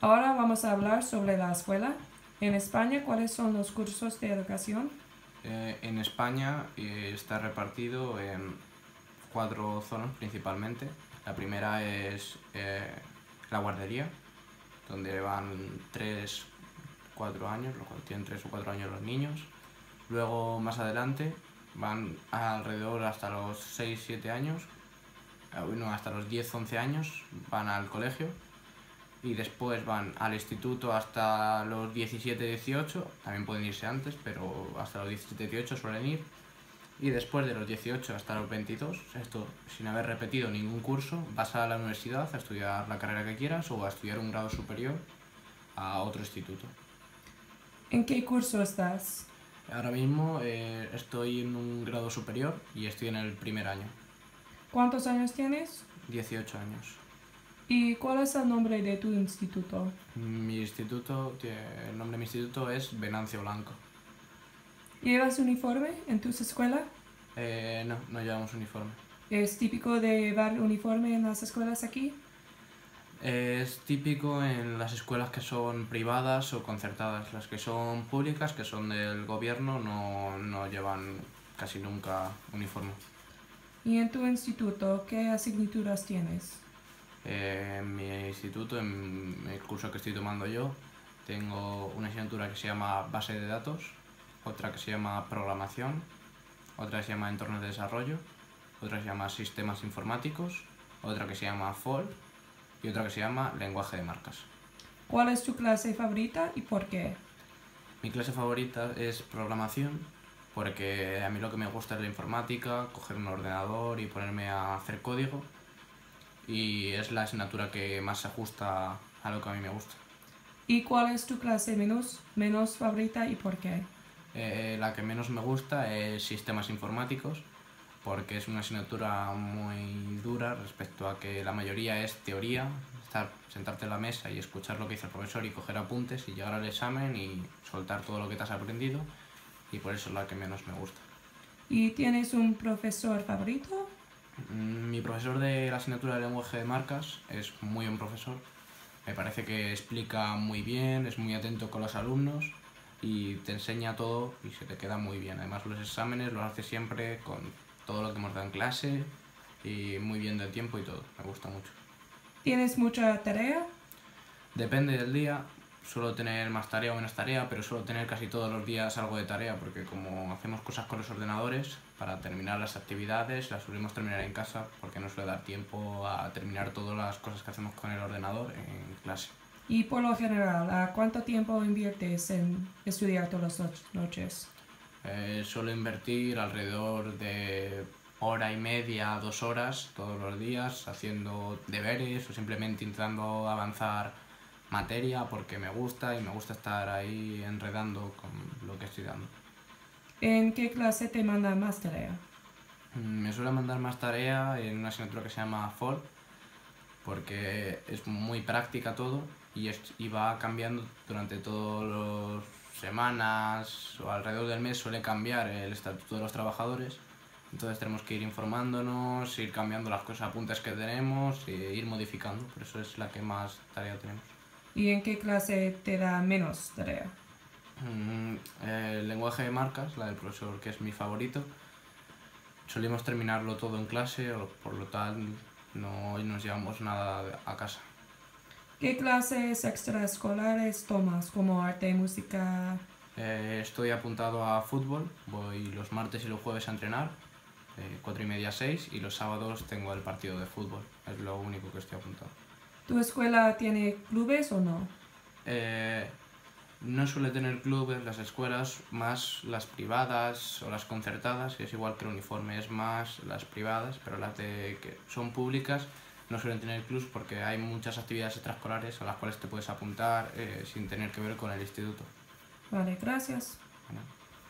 Ahora vamos a hablar sobre la escuela. En España, ¿cuáles son los cursos de educación? Eh, en España eh, está repartido en cuatro zonas principalmente. La primera es eh, la guardería, donde van 3, 4 años, lo tienen 3 o 4 años los niños. Luego más adelante van alrededor hasta los 6, 7 años, bueno, hasta los 10, 11 años van al colegio y después van al instituto hasta los 17, 18, también pueden irse antes, pero hasta los 17, 18 suelen ir. Y después de los 18 hasta los 22, esto sin haber repetido ningún curso, vas a la universidad a estudiar la carrera que quieras o a estudiar un grado superior a otro instituto. ¿En qué curso estás? Ahora mismo eh, estoy en un grado superior y estoy en el primer año, ¿Cuántos años tienes? 18 años. ¿Y cuál es el nombre de tu instituto? Mi instituto, el nombre de mi instituto es Venancio Blanco. ¿Llevas uniforme en tus escuelas? Eh, no, no llevamos uniforme. ¿Es típico de llevar uniforme en las escuelas aquí? Es típico en las escuelas que son privadas o concertadas. Las que son públicas, que son del gobierno, no, no llevan casi nunca uniforme. ¿Y en tu instituto qué asignaturas tienes? Eh, en mi instituto, en el curso que estoy tomando yo, tengo una asignatura que se llama Base de Datos, otra que se llama Programación, otra que se llama Entornos de Desarrollo, otra que se llama Sistemas Informáticos, otra que se llama FOL y otra que se llama Lenguaje de Marcas. ¿Cuál es tu clase favorita y por qué? Mi clase favorita es programación, porque a mí lo que me gusta es la informática, coger un ordenador y ponerme a hacer código, y es la asignatura que más se ajusta a lo que a mí me gusta. ¿Y cuál es tu clase menos, menos favorita y por qué? Eh, la que menos me gusta es sistemas informáticos, porque es una asignatura muy dura respecto a que la mayoría es teoría, estar, sentarte en la mesa y escuchar lo que dice el profesor y coger apuntes y llegar al examen y soltar todo lo que te has aprendido, y por eso es la que menos me gusta. ¿Y tienes un profesor favorito? Mm, Mi profesor de la asignatura de lenguaje de marcas es muy buen profesor. Me parece que explica muy bien, es muy atento con los alumnos y te enseña todo y se te queda muy bien. Además los exámenes los hace siempre con todo lo que hemos dado en clase y muy bien de tiempo y todo. Me gusta mucho. ¿Tienes mucha tarea? Depende del día, suelo tener más tarea o menos tarea, pero suelo tener casi todos los días algo de tarea porque como hacemos cosas con los ordenadores, para terminar las actividades las solemos terminar en casa porque no suele dar tiempo a terminar todas las cosas que hacemos con el ordenador en clase. Y por lo general, ¿a cuánto tiempo inviertes en estudiar todas las noches? Eh, suelo invertir alrededor de hora y media, dos horas todos los días haciendo deberes o simplemente intentando avanzar materia porque me gusta y me gusta estar ahí enredando con lo que estoy dando. ¿En qué clase te mandan más tarea? Mm, Me suele mandar más tarea en una asignatura que se llama FOL porque es muy práctica todo y, es- y va cambiando durante todas las semanas o alrededor del mes suele cambiar el estatuto de los trabajadores. Entonces tenemos que ir informándonos, ir cambiando las cosas, apuntes que tenemos e ir modificando. Por eso es la que más tarea tenemos. ¿Y en qué clase te da menos tarea? Mm, El lenguaje de marcas, la del profesor que es mi favorito, solemos terminarlo todo en clase, o por lo tal no nos llevamos nada a casa. ¿Qué clases extraescolares tomas, como arte, música? Eh, estoy apuntado a fútbol, voy los martes y los jueves a entrenar, de 4 y media a 6, y los sábados tengo el partido de fútbol, es lo único que estoy apuntado. ¿Tu escuela tiene clubes o no? Eh, no suele tener clubes las escuelas, más las privadas o las concertadas, y es igual que el uniforme, es más las privadas, pero las de que son públicas no suelen tener clubs porque hay muchas actividades extraescolares a las cuales te puedes apuntar eh, sin tener que ver con el instituto. Vale, gracias.